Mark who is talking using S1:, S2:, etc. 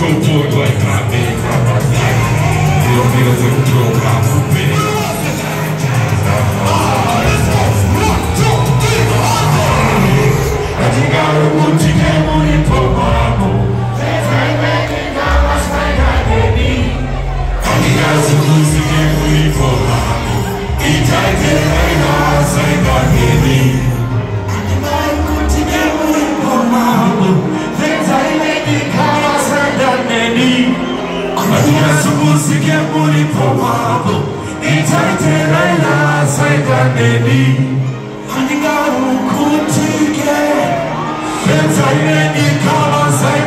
S1: Go, boy like my name, my name. Little nigga with control power. usike mulipho wabo ithathe layilasekaneni andingawukhuthi ke benzayeni khabasayi